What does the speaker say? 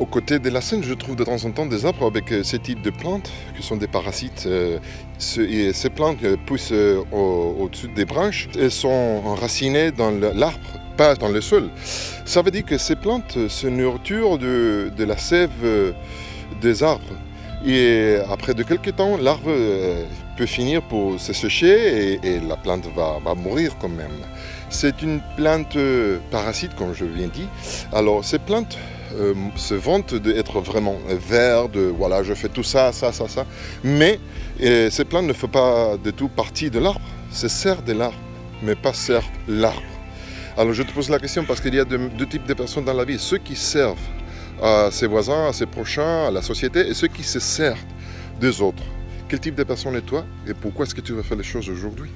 Aux côtés de la Seine, je trouve de temps en temps des arbres avec euh, ces types de plantes qui sont des parasites. Euh, ces plantes euh, poussent au-dessus des branches et sont enracinées dans l'arbre, pas dans le sol. Ça veut dire que ces plantes se nourrissent de, la sève des arbres. Et après de quelques temps, l'arbre peut finir pour se sécher et, la plante va, mourir quand même. C'est une plante parasite, comme je viens de dire. Alors, ces plantes euh, se vante d'être vraiment vert, de voilà, je fais tout ça, ça, ça, ça. Mais ces plantes ne font pas du tout partie de l'arbre. C'est sert de l'arbre, mais pas sert l'arbre. Alors je te pose la question parce qu'il y a deux, types de personnes dans la vie. Ceux qui servent à ses voisins, à ses prochains, à la société, et ceux qui se servent des autres. Quel type de personne es toi et pourquoi est-ce que tu veux faire les choses aujourd'hui?